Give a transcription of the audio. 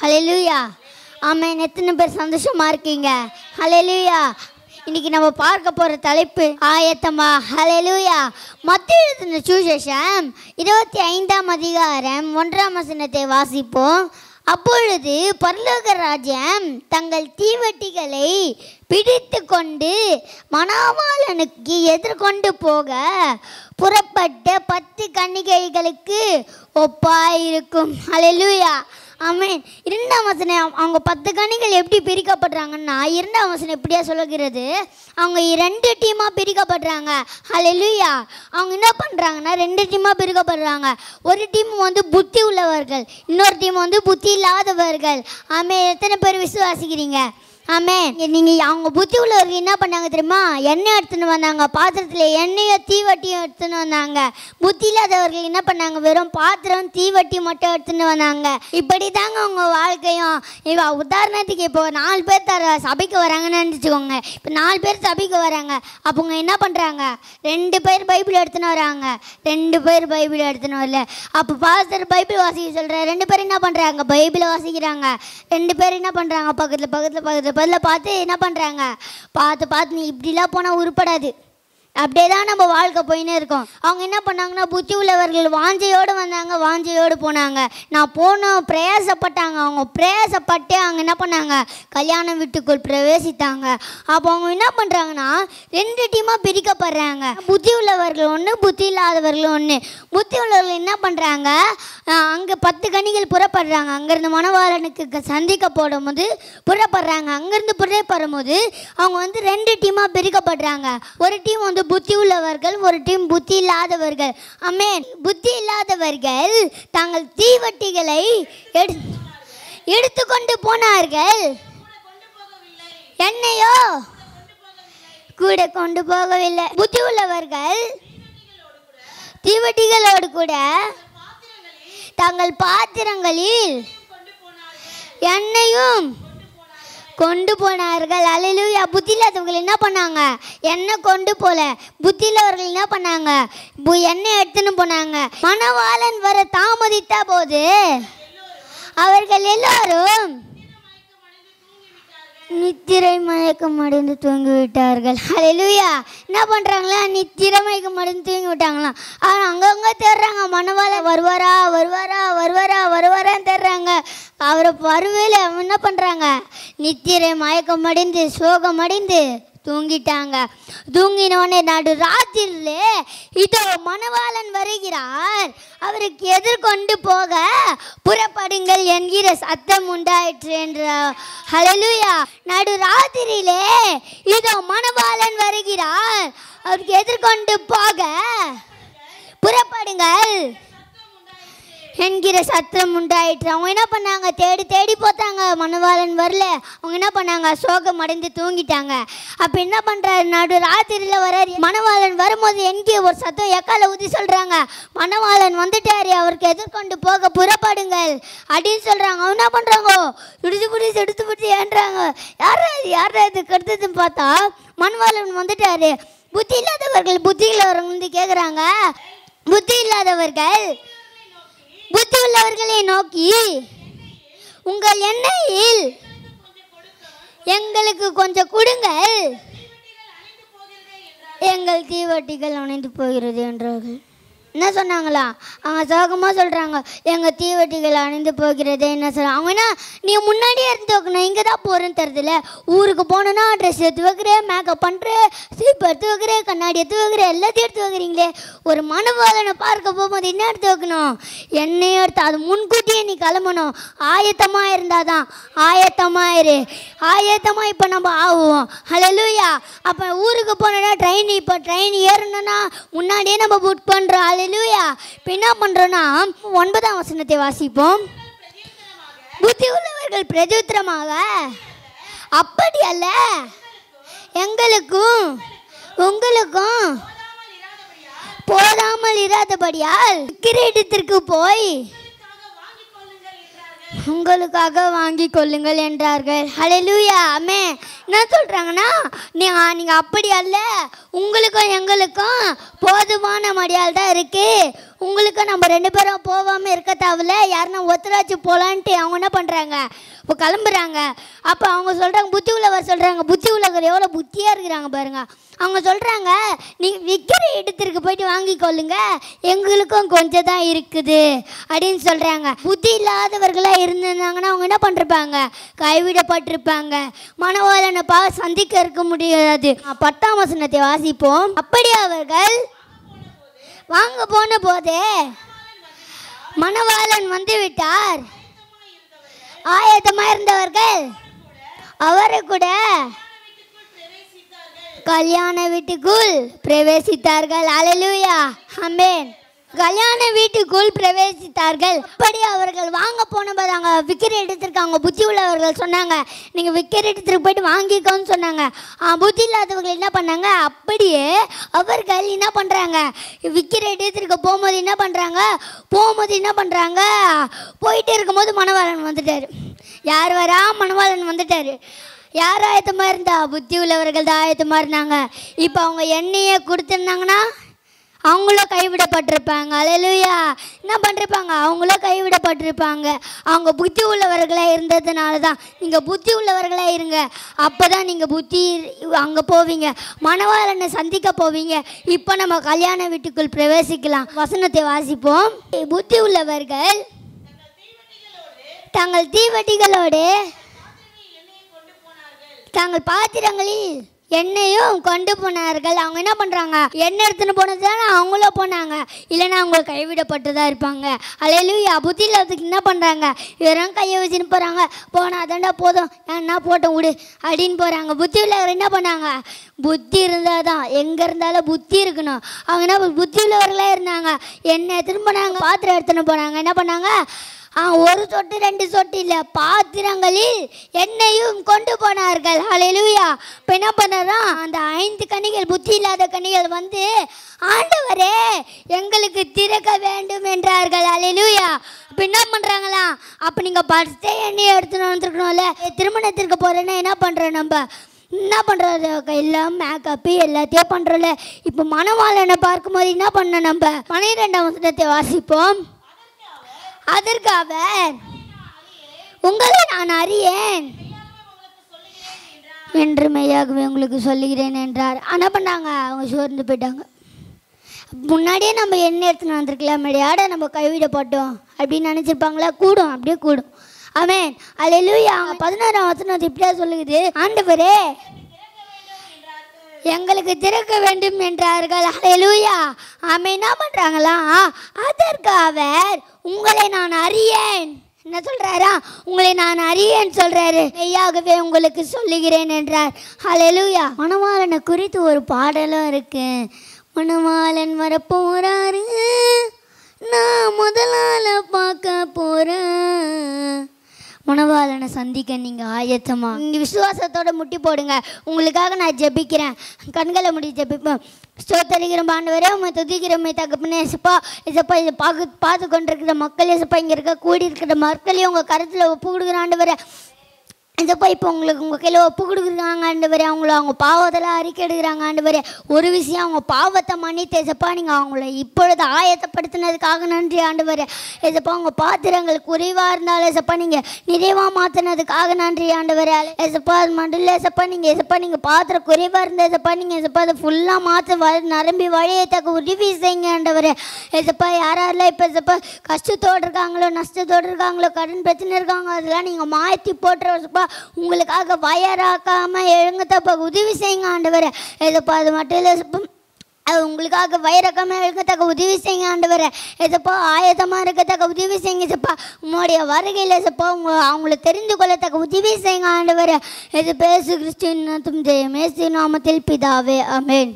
ஹalleluya ஆமென் எத்தனை பேர் சந்தோஷமா இருக்கீங்க? ஹலெலுயா இன்னைக்கு நம்ம பார்க்க போற தலைப்பு ஆயத்தமா ஹalleluya மத்திய எழுதின சுசேஷம் இருபத்தி ஐந்தாம் அதிகாரம் ஒன்றாம் வசனத்தை வாசிப்போம். அப்பொழுது பரலோக ராஜ்யம் தங்கள் தீவட்டிகளை பிடித்து கொண்டு மணவாளனுக்கு எதிர்கொண்டு போக புறப்பட்ட பத்து கன்னிகைகளுக்கு ஒப்பாயிருக்கும். ஹalleluya ஆமேன். இரண்டாம் வசனை அவங்க பத்து கணிகள் எப்படி பிரிக்கப்படுறாங்கன்னா இரண்டாம் வசனம் எப்படியா சொல்லுகிறது? அவங்க ரெண்டு டீமாக பிரிக்கப்படுறாங்க. ஹalleluya அவங்க என்ன பண்ணுறாங்கன்னா ரெண்டு டீமாக பிரிக்கப்படுறாங்க. ஒரு டீம் வந்து புத்தி உள்ளவர்கள் இன்னொரு டீம் வந்து புத்தி இல்லாதவர்கள். ஆமே எத்தனை பேர் விசுவாசிக்கிறீங்க? ஆமே நீங்கள் அவங்க புத்தி உள்ளவர்கள் என்ன பண்ணாங்க தெரியுமா? எண்ணெய் எடுத்துன்னு வந்தாங்க. பாத்திரத்தில் எண்ணெயும் தீவட்டியும் எடுத்துன்னு வந்தாங்க. புத்தி இல்லாதவர்கள் என்ன பண்ணாங்க? வெறும் பாத்திரம் தீவட்டி மட்டும் எடுத்துன்னு வந்தாங்க. இப்படி தாங்க அவங்க வாழ்க்கையும். இப்போ உதாரணத்துக்கு இப்போ நாலு பேர் தர சபைக்கு வராங்கன்னு நினச்சிக்கோங்க. இப்போ நாலு பேர் சபைக்கு வராங்க. அப்போ அவங்க என்ன பண்ணுறாங்க ரெண்டு பேர் பைபிள் எடுத்துன்னு வராங்க. ரெண்டு பேர் பைபிள் எடுத்துன்னு வரல. அப்போ பாஸ்டர் பைபிள் வாசிக்க சொல்கிற ரெண்டு பேர் என்ன பண்ணுறாங்க பைபிளை வாசிக்கிறாங்க. ரெண்டு பேர் என்ன பண்ணுறாங்க பக்கத்தில் பக்கத்தில் பக்கத்தில் பதில் பார்த்து என்ன பண்ணுறாங்க பார்த்து பார்த்து நீ இப்படிலாம் போனால் உருப்படாது. அப்படியே தான் நம்ம வாழ்க்கை போயினே இருக்கோம். அவங்க என்ன பண்ணாங்கன்னா புத்தி உள்ளவர்கள் வாஞ்சையோடு வந்தாங்க வாஞ்சையோடு போனாங்க. நான் போனோம் பிரயாசப்பட்டாங்க. அவங்க பிரயாசப்பட்டு அவங்க என்ன பண்ணாங்க? கல்யாண வீட்டுக்குள் பிரவேசித்தாங்க. அப்போ அவங்க என்ன பண்ணுறாங்கன்னா ரெண்டு டீமாக பிரிக்கப்படுறாங்க. புத்தி உள்ளவர்கள் ஒன்று புத்தி இல்லாதவர்கள் ஒன்று புத்தி உள்ளவர்கள் என்ன பண்ணுறாங்க அங்கே பத்து கனிகள் புறப்படுறாங்க. அங்கேருந்து மணவாளனுக்கு சந்திக்க சந்திக்க போடும்போது புறப்படுறாங்க. அங்கேருந்து புறப்படும் போது அவங்க வந்து ரெண்டு டீமாக பிரிக்கப்படுறாங்க. ஒரு டீம் வந்து புத்தி உள்ளவர்கள் ஒரு டீம் புத்தி இல்லாதவர்கள். அமேன் புத்தி இல்லாதவர்கள் தாங்கள் தீவட்டிகளை எடு எடுத்துக்கொண்டு போனார்கள். என்னையோ கூட கொண்டு போகவில்லை. புத்தி உள்ளவர்கள் தீவட்டிகளோடு கூட தங்கள் பாத்திரங்களில் என்னையும் கொண்டு போனார்கள். அலையிலுயா புத்தி இல்லாதவர்கள் என்ன பண்ணாங்க? என்னை கொண்டு போல? புத்தி இல்லாதவர்கள் என்ன பண்ணாங்க? பு- எடுத்துன்னு போனாங்க? மணவாளன் வர தாமதித்த போது அவர்கள் எல்லாரும் நித்திரை மயக்கம் அடைந்து தூங்கி விட்டார்கள் ஹalleluya. என்ன பண்ணுறாங்களா நித்திரை மயக்கம் அடைந்து தூங்கி விட்டாங்களாம் ஆனால் அங்கங்கே தேடுறாங்க. மணவாள வருவாரா வருவாரா வருவாரா வருவாரான்னு தேடுறாங்க. அவரை வருவேல அவங்க என்ன பண்ணுறாங்க நித்திரை மயக்கம் அடைந்து சோகம் அடைந்து தூங்கிட்டாங்க. தூங்கினவனே நடு ராத்திரிலே இதோ மணவாளன் வருகிறார். அவருக்கு எதிர்கொண்டு போக என்கிற சத்தம் உண்டாயிற்று என்ற. ஹலலுயா நடு ராத்திரியிலே இதோ மணவாளன் வருகிறார். அவருக்கு எதிர்கொண்டு போக. புறப்படுங்கள். என்கிற சத்தம் உண்டாயிற்று. அவங்க என்ன பண்ணாங்க? தேடி தேடி போத்தாங்க மணவாளன் வரல. அவங்க என்ன பண்ணாங்க? சோகம் அடைந்து தூங்கிட்டாங்க. அப்போ என்ன பண்ணுறாரு நடு ராத்திரியில் வராரு. மணவாளன் வரும்போது எங்கே ஒரு சத்தம் எக்கால ஊதி சொல்கிறாங்க மணவாளன் வந்துட்டாரு. அவருக்கு எதிர்கொண்டு போக புறப்படுங்கள். அப்படின்னு சொல்கிறாங்க அவங்க என்ன பண்ணுறாங்க இடிச்சு பிடிச்சி எடுத்து பிடிச்சி ஏன்றாங்க? யாரா இது? யாரா இது? கெடுத்ததுன்னு பார்த்தா மணவாளன் வந்துட்டாரு. புத்தி இல்லாதவர்கள் புத்தி இல்லாதவர்கள் வந்து கேட்குறாங்க புத்தி இல்லாதவர்கள் புத்தி உள்ளவர்களை நோக்கி உங்கள் எண்ணெயில் எங்களுக்கு கொஞ்சம் கொடுங்கள். எங்கள் தீவட்டிகள் அணைந்து போகிறது என்றார்கள். என்ன சொன்னாங்களா? அவங்க சோகமாக சொல்கிறாங்க எங்கள் தீவட்டிகள் அணிந்து போகிறது என்ன சொல்கிறாங்க அவங்க என்ன நீ முன்னாடியே இருந்து வைக்கணும் இங்கே தான் போகிறேன்னு தருதுல? ஊருக்கு போனோன்னா ட்ரெஸ் எடுத்து வைக்கிறேன் மேக்கப் பண்ணுறேன் சீப் எடுத்து வைக்கிறேன் கண்ணாடி எடுத்து வைக்கிறேன் எல்லாத்தையும் எடுத்து வைக்கிறீங்களே ஒரு மனவாளனை பார்க்க போகும்போது என்ன எடுத்து வைக்கணும் என்னையும் எடுத்து அது முன்கூட்டியே நீ கிளம்பணும். ஆயத்தமாக இருந்தால் தான். ஆயத்தமாக இரு. ஆயத்தமாக இப்போ நம்ம ஆகுவோம். ஹalleluya அப்போ ஊருக்கு போனோன்னா ட்ரெயின் இப்போ ட்ரெயின் ஏறணும்னா முன்னாடியே நம்ம புக் பண்ணுறோம் ஹalleluya இப்போ என்ன பண்ணுறோன்னா ஒன்பதாம் வசனத்தை வாசிப்போம். புத்தி உள்ளவர்கள் பிரஜோத்திரமாக அப்படி அல்ல எங்களுக்கும் உங்களுக்கும் போதாமல் இராதபடியால் கிரீடத்திற்கு போய் உங்களுக்காக வாங்கி கொள்ளுங்கள் என்றார்கள். ஹalleluya அம்மே என்ன சொல்கிறாங்கன்னா நீங்கள் நீங்கள் அப்படி அல்ல. உங்களுக்கும் எங்களுக்கும் போதுமான மடியால் தான் இருக்குது உங்களுக்கு நம்ம ரெண்டு பேரும் போகாமல் இருக்க தேவையில்ல. யாருன்னா ஒத்துராச்சு போகலான்ட்டு அவங்க என்ன பண்ணுறாங்க இப்போ கிளம்புறாங்க. அப்போ அவங்க சொல்கிறாங்க புத்தி உள்ளவர் சொல்கிறாங்க புத்தி உள்ளவர் எவ்வளோ புத்தியாக இருக்கிறாங்க பாருங்க. அவங்க சொல்கிறாங்க நீங்கள் விற்கிற இடத்திற்கு போயிட்டு வாங்கிக்கொள்ளுங்க எங்களுக்கும் கொஞ்சம் தான் இருக்குது. அப்படின்னு சொல்கிறாங்க புத்தி இல்லாதவர்களாக இருந்திருந்தாங்கன்னா அவங்க என்ன பண்ணிருப்பாங்க? கைவிடப்பட்டிருப்பாங்க. மனவாளனை பா சந்திக்க இருக்க முடியாது பத்தாம் வசனத்தை வாசிப்போம். அப்படி அவர்கள் வாங்க போன போதே மணவாளன் வந்து விட்டார் ஆயத்தமா இருந்தவர்கள் அவரை கூட கல்யாண வீட்டுக்குள் பிரவேசித்தார்கள். அலலுயா அமேன் கல்யாண வீட்டுக்குள் பிரவேசித்தார்கள். அப்படி அவர்கள் வாங்க போனபோது அங்கே விற்கிற இடத்திற்கு அவங்க புத்தி உள்ளவர்கள் சொன்னாங்க. நீங்கள் விற்கிற இடத்திற்கு போயிட்டு வாங்கிக்கோன்னு சொன்னாங்க. புத்தி இல்லாதவர்கள் என்ன பண்ணாங்க? அப்படியே அவர்கள் என்ன பண்ணுறாங்க விற்கிற எடுத்துருக்க போகும்போது என்ன பண்ணுறாங்க போகும்போது என்ன பண்ணுறாங்க போயிட்டே இருக்கும்போது மணவாளன் வந்துட்டார். யார் வரா? மணவாளன் வந்துட்டார். யார் ஆயத்தமாக இருந்தா? புத்தி உள்ளவர்கள் தான் ஆயத்தமாக இருந்தாங்க. இப்போ அவங்க எண்ணெயை கொடுத்துருந்தாங்கன்னா அவங்களும் கைவிடப்பட்டிருப்பாங்க. அலையிலுயா என்ன பண்ணிருப்பாங்க அவங்களும் கைவிடப்பட்டிருப்பாங்க. அவங்க புத்தி உள்ளவர்களாக இருந்ததுனால தான் நீங்கள் புத்தி உள்ளவர்களாக இருங்க. அப்போ தான் நீங்கள் புத்தி அங்கே போவீங்க. மணவாளனை சந்திக்க போவீங்க. இப்போ நம்ம கல்யாண வீட்டுக்குள் பிரவேசிக்கலாம். வசனத்தை வாசிப்போம். புத்தி உள்ளவர்கள் தங்கள் தீவட்டிகளோடு தங்கள் பாத்திரங்களில் என்னையும் கொண்டு போனார்கள். அவங்க என்ன பண்ணுறாங்க என்ன எடுத்துன்னு போனது அவங்களும் போனாங்க. இல்லைன்னா அவங்க கைவிடப்பட்டு இருப்பாங்க. அலையிலும் புத்தியில் அதுக்கு என்ன பண்ணுறாங்க வெறும் கையை வச்சுன்னு போகிறாங்க போனால் அதாண்டா போதும். என்ன போட்டோம் விடு. அப்படின்னு போகிறாங்க புத்தி உள்ளவர் என்ன பண்ணாங்க? புத்தி இருந்தால் தான் எங்கே இருந்தாலும் புத்தி இருக்கணும். அவங்க என்ன புத்தி உள்ளவர்களாக இருந்தாங்க. என்ன எடுத்துன்னு போனாங்க. பாத்திரம் எடுத்துன்னு போனாங்க. என்ன பண்ணாங்க? ஆ ஒரு சொட்டு ரெண்டு சொட்டு இல்லை. பாத்திரங்களில் எண்ணெயும் கொண்டு போனார்கள். ஹalleluya இப்போ என்ன பண்ணாரா அந்த ஐந்து கனிகள் புத்தி இல்லாத கனிகள் வந்து ஆண்டவரே எங்களுக்கு திறக்க வேண்டும் என்றார்கள். ஹalleluya இப்போ என்ன பண்ணுறாங்களா அப்போ நீங்கள் ஃபஸ்ட்டே எண்ணெயை எடுத்துன்னு வந்துருக்கணும்ல. திருமணத்திற்கு போகிறேன்னா என்ன பண்ணுறோம் நம்ம? என்ன பண்ணுறது எல்லாம் மேக்கப்பு எல்லாத்தையும் பண்ணுறோம்ல இப்போ மணவாளனை பார்க்கும்போது என்ன பண்ண நம்ம? பன்னிரெண்டாம் வசனத்தை வாசிப்போம். அதற்கு அவர் உங்களை நான் அறியேன். என்று மெய்யாகவே உங்களுக்கு சொல்லுகிறேன் என்றார். என்ன பண்ணாங்க அவங்க சோர்ந்து போயிட்டாங்க. முன்னாடியே நம்ம என்ன எடுத்துன்னு வந்திருக்கலாம் முடியாட நம்ம கைவிடப்பட்டோம் அப்படின்னு நினச்சிருப்பாங்களா? கூடும் அப்படியே கூடும். அவன் அல்லேலூயா அவங்க பதினாறாம் வசனம் இப்படியா சொல்லுது ஆண்டவரே எங்களுக்கு திறக்க வேண்டும் என்றார்கள். ஹalleluya. அவன் என்ன பண்ணுறாங்களா அதற்கு அவர் உங்களை நான் அறியேன். என்ன சொல்றாரா? உங்களை நான் அறியேன் சொல்றாரு. மெய்யாகவே உங்களுக்கு சொல்லுகிறேன் என்றார். ஹலெலுயா மணவாளனை குறித்து ஒரு பாடலும் இருக்கு. மணவாளன் வரப்போறாரு. நான் முதலால பார்க்க போறேன். மணவாளனை சந்திக்க நீங்கள் ஆயத்தமா? நீங்கள் விசுவாசத்தோடு முட்டி போடுங்க. உங்களுக்காக நான் ஜெபிக்கிறேன். கண்களை முடி ஜெபிப்பேன் ஸ்தோத்தரிக்கிற ஆண்டவரே உண்மை துதிக்கிறோமே தகப்பனே சிப்பா இசப்பா இதை பார்த்து பார்த்து கொண்டிருக்கிற மக்கள் எசப்பா இங்கே இருக்க கூடி இருக்கிற மக்களையும் உங்கள் கருத்தில் ஒப்பு கொடுக்குற ஆண்டவரே. இதப்பா இப்போ உங்களுக்கு உங்கள் கையில் ஒப்பு கொடுக்குறாங்க ஆண்டவரே. அவங்கள அவங்க பாவத்தெல்லாம் அறிக்கை எடுக்கிறாங்க ஆண்டவரே. ஒரு விஷயம் அவங்க பாவத்தை மன்னித்து எசப்பா நீங்கள் அவங்கள இப்பொழுது ஆயத்தப்படுத்தினதுக்காக நன்றி ஆண்டவர். எசப்பா உங்கள் பாத்திரங்கள் குறைவாக இருந்தாலும் எசப்பா நீங்கள் நிறைவாக மாற்றினதுக்காக நன்றி ஆண்டவரே. எசப்பா அது மட்டும் இல்லை எசப்பா நீங்கள் எசப்பா நீங்கள் பாத்திரம் குறைவாக இருந்த எசப்பா நீங்கள் எசப்பா அதை ஃபுல்லாக மாற்ற வ நரம்பி வழியத்தக்க உதவி செய்யுங்க ஆண்டவர். எசப்பா யாரெல்லாம் இப்போ எசப்பா கஷ்டத்தோடு இருக்காங்களோ நஷ்டத்தோடு இருக்காங்களோ கடன் பிரச்சனை இருக்காங்க அதெல்லாம் நீங்கள் மாற்றி போட்டுற எசப்பா உங்களுக்காக வயராக்காமல் எழுங்கத்தப்ப உதவி செய்யுங்க ஆண்டவர். எசப்பா அது மட்டும் இல்லை உங்களுக்காக வயிறக்கமாக இருக்கத்தக்க உதவி செய்யுங்க ஆண்டவர். எசப்பா ஆயத்தமாக இருக்கத்தக்க உதவி செய்யுங்க சப்பா உங்களுடைய வருகையில் சப்பா உங்க அவங்கள தெரிந்து கொள்ளத்தக்க உதவி செய்யுங்க ஆண்டவர். எது பேசு கிறிஸ்டின் ஜெயம் நாமத்தில் பிதாவே. அமேன்